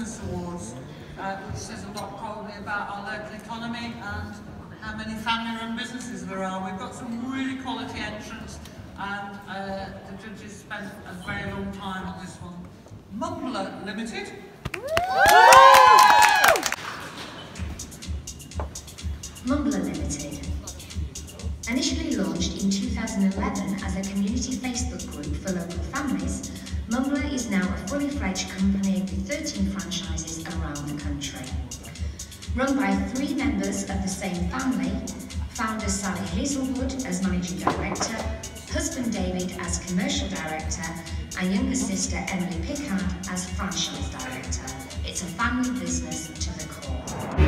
Business Awards, uh, which says a lot probably about our local economy and how many family-run businesses there are. We've got some really quality entrants and uh, the judges spent a very long time on this one. Mumbler Limited. Mumbler Limited. Initially launched in 2011 as a community Facebook group for local families, Mumbler is now a fully fledged company with Run by three members of the same family, founder Sally Hazelwood as managing director, husband David as commercial director, and younger sister Emily Pickard as franchise director. It's a family business to the core.